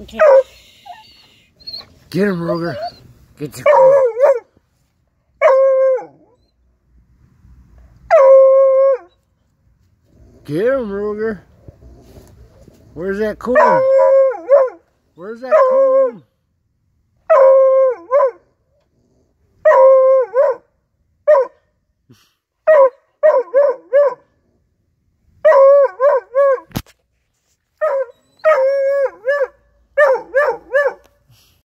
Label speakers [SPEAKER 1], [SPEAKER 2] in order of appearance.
[SPEAKER 1] Okay.
[SPEAKER 2] Get him, Roger. Get your. Get him, Ruger. Where's that comb? Where's that comb?